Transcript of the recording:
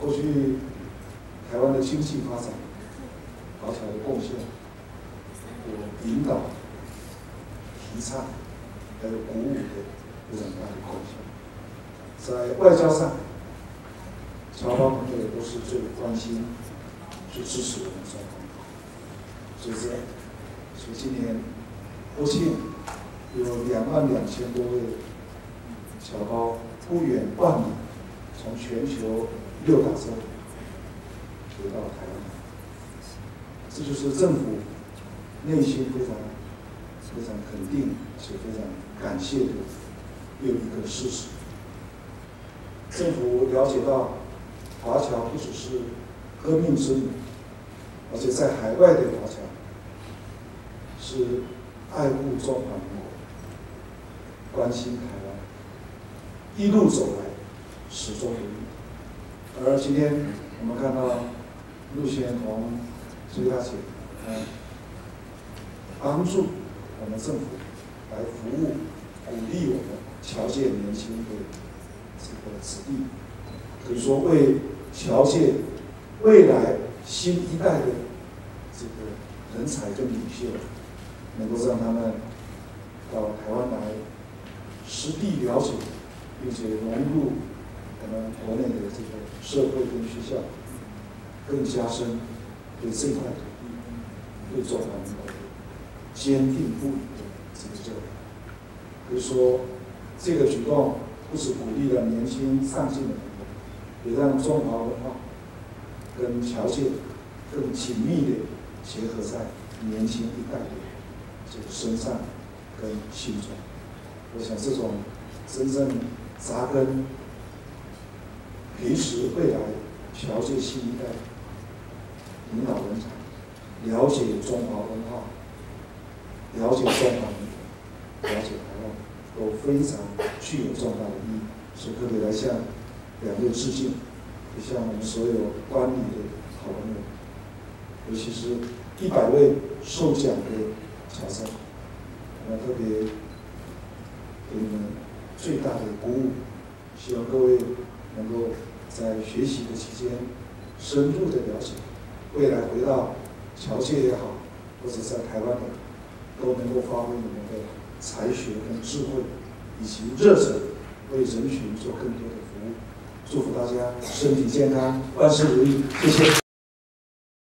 过去台湾的经济发展搞起来的贡献，我引导、提倡还有鼓舞的非常大的贡献。在外交上，侨胞朋友都是最关心、最支持我们双方，所以说，所以今年国庆有两万两千多位侨胞不远万里从全球。六大洲回到台湾。这就是政府内心非常非常肯定且非常感谢的又一个事实。政府了解到华侨不只是革命之母，而且在海外的华侨是爱护中华民国、关心台湾，一路走来始终如一。而今天我们看到陆贤宏朱大姐，嗯，帮助我们政府来服务、鼓励我们侨界年轻的这个子弟，可以说为侨界未来新一代的这个人才跟领袖，能够让他们到台湾来实地了解，并且融入可能国内的这个社会跟学校，更加深对这块土地、对中华民国的坚定不移的这个热爱。可以说，这个举动不只鼓励了年轻上进的朋友，也让中华文化跟侨界更紧密的结合在年轻一代的这个身上跟心中。我想，这种真正扎根、平时未来侨界新一代领导人才，了解中华文化，了解中华民国，了解台湾，都非常具有重大的意义。所以特别来向两位致敬，也向我们所有观礼的好朋友，尤其是一百位受奖的侨生，我们特别给你们最大的鼓舞。希望各位能够在学习的期间，深入的了解，未来回到侨界也好，或者在台湾的，都能够发挥你们的才学跟智慧，以及热忱，为人群做更多的服务。祝福大家身体健康，万事如意，谢谢。